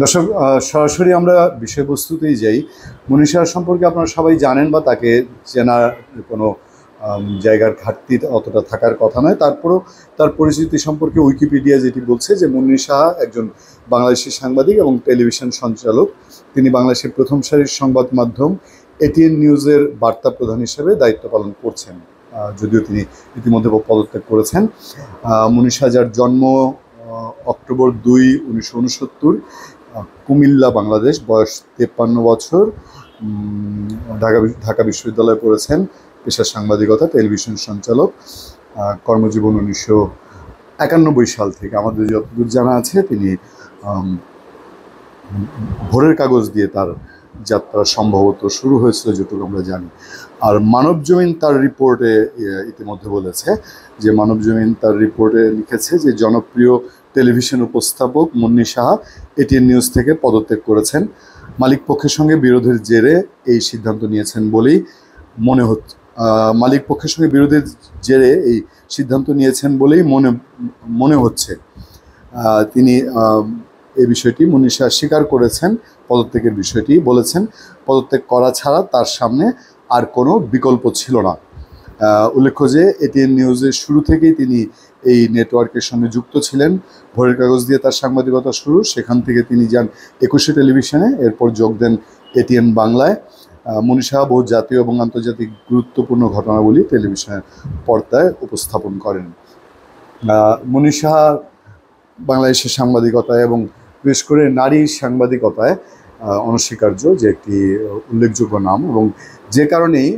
দর্শক সরাসরি আমরা বিষয়বস্তুতেই যাই। মনীষা সম্পর্কে আপনারা সবাই জানেন বা তাকে চেনার কোনো জায়গার ঘাটতি অতটা থাকার কথা নয়। তারপরেও তার পরিচিতি সম্পর্কে উইকিপিডিয়া যেটি বলছে যে মুন্নি সাহা একজন বাংলাদেশি সাংবাদিক এবং টেলিভিশন সঞ্চালক। তিনি বাংলাদেশের প্রথম সারির সংবাদ মাধ্যম এটিএন নিউজের বার্তা প্রধান হিসেবে দায়িত্ব পালন করছেন। যদিও তিনি ইতিমধ্যে পদত্যাগ করেছেন। আহ, মুন্নি সাহার জন্ম অক্টোবর দুই উনিশশো উনসত্তর। কুমিল্লা, বাংলাদেশ, বয়স তেপ্পান্ন বছর। ঢাকা ঢাকা বিশ্ববিদ্যালয়ে পড়েছেন পেশার সাংবাদিকতা, টেলিভিশন সঞ্চালক কর্মজীবন উনিশশো একানব্বই সাল থেকে। আমাদের যতদূর জানা আছে, তিনি ভোরের কাগজ দিয়ে তার যাত্রা সম্ভবত শুরু হয়েছিল যেটুকু আমরা জানি। আর মানব জমিন তার রিপোর্টে ইতিমধ্যে বলেছে যে মানব জমিন তার রিপোর্টে লিখেছে যে জনপ্রিয় টেলিভিশন উপস্থাপক মুন্নি সাহা এটিএন নিউজ থেকে পদত্যাগ করেছেন। মালিক পক্ষের সঙ্গে বিরোধের জেরে এই সিদ্ধান্ত নিয়েছেন বলেই মনে হচ্ছে মালিক পক্ষের সঙ্গে বিরোধের জেরে এই সিদ্ধান্ত নিয়েছেন বলেই মনে মনে হচ্ছে। তিনি এই বিষয়টি মনীষা স্বীকার করেছেন, পদত্যাগের বিষয়টি বলেছেন। পদত্যাগ করা ছাড়া তার সামনে আর কোনো বিকল্প ছিল না। উল্লেখ্য যে এটিএন নিউজের শুরু থেকেই তিনি এই নেটওয়ার্কের সঙ্গে যুক্ত ছিলেন। ভোরের কাগজ দিয়ে তার সাংবাদিকতা শুরু, সেখান থেকে তিনি যান একুশে টেলিভিশনে, এরপর যোগ দেন এটিএন বাংলায়। মনীষা বহু জাতীয় এবং আন্তর্জাতিক গুরুত্বপূর্ণ ঘটনাবলী টেলিভিশনের পর্দায় উপস্থাপন করেন। মনীষা বাংলাদেশের সাংবাদিকতায় এবং বিশেষ করে নারী সাংবাদিকতায় অনস্বীকার্য যে একটি উল্লেখযোগ্য নাম এবং যে কারণেই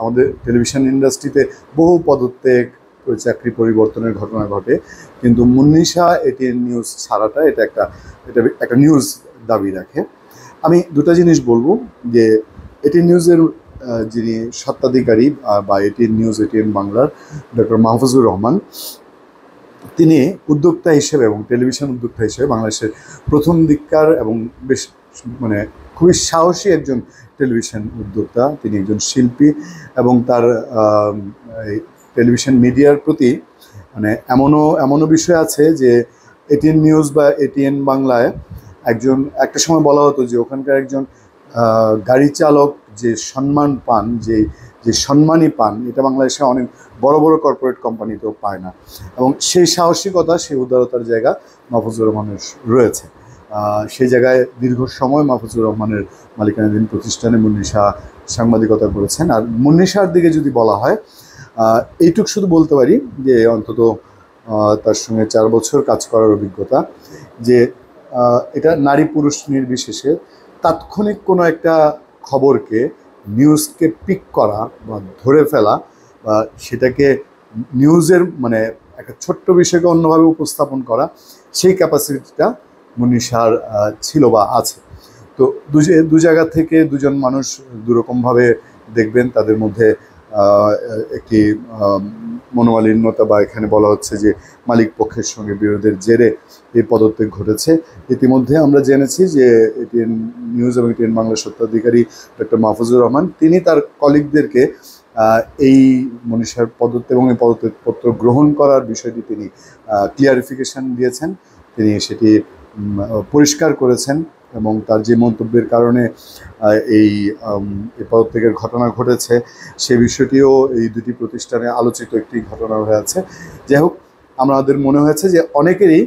আমাদের টেলিভিশন ইন্ডাস্ট্রিতে বহু পদত্যাগ, চাকরি পরিবর্তনের ঘটনা ঘটে। কিন্তু মুন্নিশা এটিএন নিউজ ছাড়াটা এটা একটা এটা একটা নিউজ দাবি রাখে। আমি দুটো জিনিস বলব যে এটিএন নিউজের যিনি স্বত্বাধিকারী বা A T N news, A T N বাংলার ডক্টর মাহফুজুর রহমান তিনি উদ্যোক্তা হিসেবে এবং টেলিভিশন উদ্যোক্তা হিসেবে বাংলাদেশের প্রথম দিককার এবং বেশ মানে খুবই সাহসী একজন টেলিভিশন উদ্যোক্তা। তিনি একজন শিল্পী এবং তার টেলিভিশন মিডিয়ার প্রতি মানে এমনও এমনও বিষয় আছে যে এটিএন নিউজ বা এটিএন বাংলায় একজন, একটা সময় বলা হতো যে ওখানকার একজন গাড়ি চালক যে সম্মান পান, যে যে সম্মানই পান, এটা বাংলাদেশে অনেক বড় বড় কর্পোরেট কোম্পানিতেও পায় না। এবং সেই সাহসিকতা, সেই উদারতার জায়গা মাহফুজুর রহমানের রয়েছে। সেই জায়গায় দীর্ঘ সময় মাহফুজুর রহমানের মালিকানাধীন প্রতিষ্ঠানে মুন্নিশা সাংবাদিকতা করেছেন। আর মুন্নিশার দিকে যদি বলা হয় এইটুক শুধু বলতে পারি যে, অন্তত তার সঙ্গে চার বছর কাজ করার অভিজ্ঞতা যে এটা নারী পুরুষ নির্বিশেষে তাৎক্ষণিক কোনো একটা খবরকে নিউজকে পিক করা বা ধরে ফেলা বা সেটাকে নিউজের মানে একটা ছোট্ট বিষয়কে অন্যভাবে উপস্থাপন করা, সেই ক্যাপাসিটিটা মনীষার ছিল বা আছে। তো দু জায়গা থেকে দুজন মানুষ দুরকমভাবে দেখবেন, তাদের মধ্যে একটি মনোমালিন্যতা বা এখানে বলা হচ্ছে যে মালিক পক্ষের সঙ্গে বিরোধের জেরে এই পদত্যাগ ঘটেছে। ইতিমধ্যে আমরা জেনেছি যে এটিএন নিউজ এবং এটিএন বাংলা সত্ত্বাধিকারী ডক্টর মাহফুজুর রহমান, তিনি তার কলিগদেরকে এই মনীষার পদত্যাগ এবং এই পদত্যাগপত্র গ্রহণ করার বিষয়টি তিনি ক্লিয়ারিফিকেশন দিয়েছেন। তিনি সেটি পরিষ্কার করেছেন। এবং তার যে মন্তব্যের কারণে এই পদত্যাগের ঘটনা ঘটেছে, সে বিষয়টিও এই দুটি প্রতিষ্ঠানে আলোচিত একটি ঘটনা হয়ে আছে যাই হোক, আমাদের মনে হয়েছে যে অনেকেরই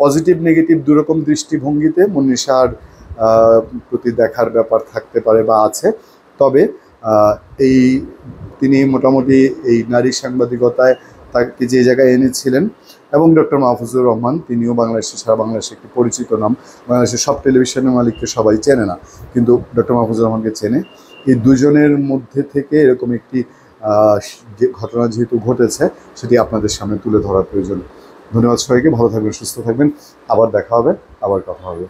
পজিটিভ, নেগেটিভ দুরকম দৃষ্টিভঙ্গিতে মনীষার প্রতি দেখার ব্যাপার থাকতে পারে বা আছে। তবে এই, তিনি মোটামুটি এই নারী সাংবাদিকতায় তাকে যে জায়গায় এনেছিলেন এবং ডক্টর মাহফুজুর রহমান, তিনিও বাংলাদেশে সারা বাংলাদেশে একটি পরিচিত নাম। বাংলাদেশের সব টেলিভিশনের মালিককে সবাই চেনে না, কিন্তু ডক্টর মাহফুজুর রহমানকে চেনে। এই দুজনের মধ্যে থেকে এরকম একটি যে ঘটনা যেহেতু ঘটেছে, সেটি আপনাদের সামনে তুলে ধরার প্রয়োজন। ধন্যবাদ সবাইকে, ভালো থাকবেন, সুস্থ থাকবেন। আবার দেখা হবে, আবার কথা হবে।